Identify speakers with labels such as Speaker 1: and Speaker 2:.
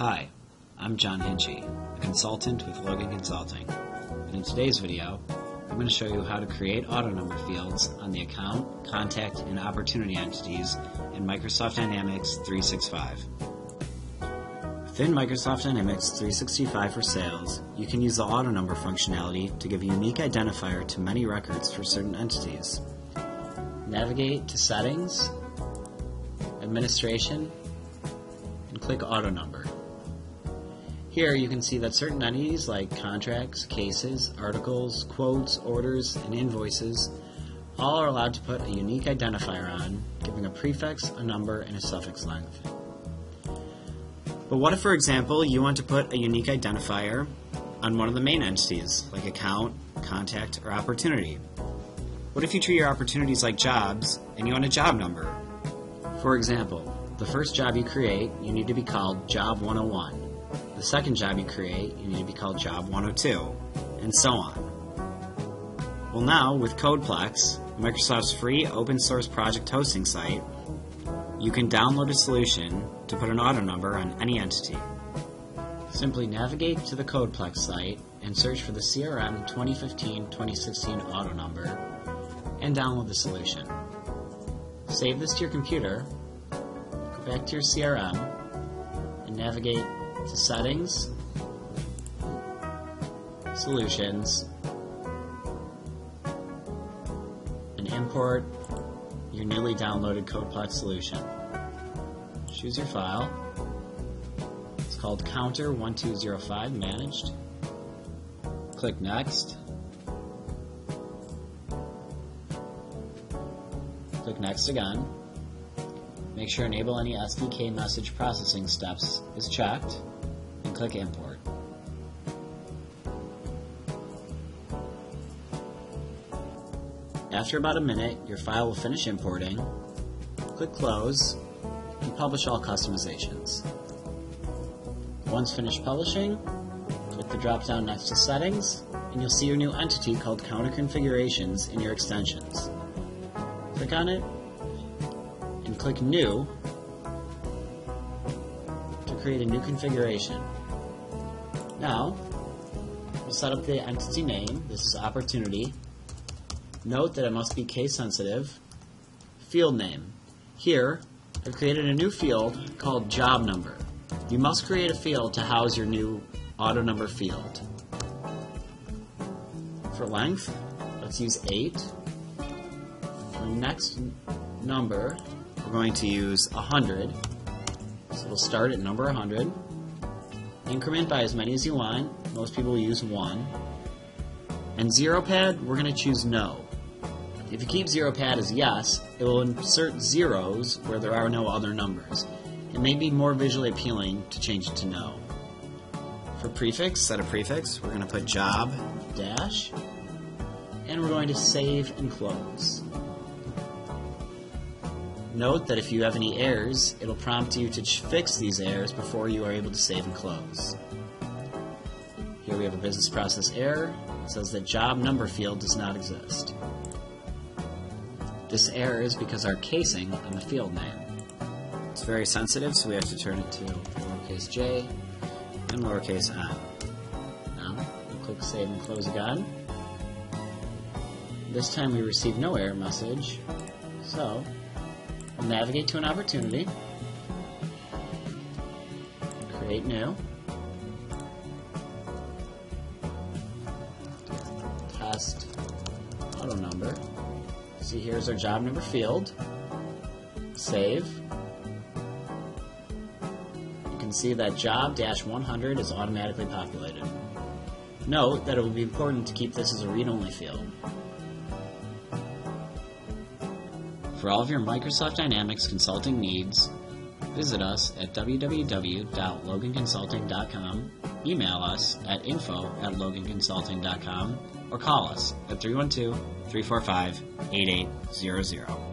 Speaker 1: Hi, I'm John Hinchy, a consultant with Logan Consulting. And in today's video, I'm going to show you how to create auto number fields on the account, contact, and opportunity entities in Microsoft Dynamics 365. Within Microsoft Dynamics 365 for Sales, you can use the auto number functionality to give a unique identifier to many records for certain entities. Navigate to Settings, Administration, and click Auto Number. Here you can see that certain entities like contracts, cases, articles, quotes, orders, and invoices all are allowed to put a unique identifier on, giving a prefix, a number, and a suffix length. But what if, for example, you want to put a unique identifier on one of the main entities, like account, contact, or opportunity? What if you treat your opportunities like jobs and you want a job number? For example, the first job you create, you need to be called Job 101. The second job you create, you need to be called Job 102, and so on. Well, now, with CodePlex, Microsoft's free open source project hosting site, you can download a solution to put an auto number on any entity. Simply navigate to the CodePlex site and search for the CRM 2015-2016 auto number and download the solution. Save this to your computer, go back to your CRM, and navigate to Settings, Solutions, and import your newly downloaded CodePlex solution. Choose your file. It's called Counter1205 Managed. Click Next. Click Next again. Make sure Enable any SDK message processing steps is checked, click Import. After about a minute, your file will finish importing. Click Close, and publish all customizations. Once finished publishing, click the drop down next to Settings, and you'll see your new entity called Counter Configurations in your extensions. Click on it, and click New to create a new configuration. Now, we'll set up the entity name. This is Opportunity. Note that it must be case sensitive. Field name. Here, I've created a new field called Job Number. You must create a field to house your new auto number field. For length, let's use 8. For next number, we're going to use 100. So we'll start at number 100. Increment by as many as you want. Most people use 1. And zero pad, we're going to choose no. If you keep zero pad as yes, it will insert zeros where there are no other numbers. It may be more visually appealing to change it to no. For prefix, set a prefix, we're going to put job dash, and we're going to save and close. Note that if you have any errors, it'll prompt you to fix these errors before you are able to save and close. Here we have a business process error. It says that job number field does not exist. This error is because our casing on the field name. It's very sensitive, so we have to turn it to lowercase j and lowercase n. Now, we'll click Save and Close again. This time we receive no error message, so we'll navigate to an opportunity, create new, test auto number. See, here's our job number field. Save. You can see that job-100 is automatically populated. Note that it will be important to keep this as a read-only field. For all of your Microsoft Dynamics consulting needs, visit us at www.loganconsulting.com, email us at info at loganconsulting.com, or call us at 312 345 8800.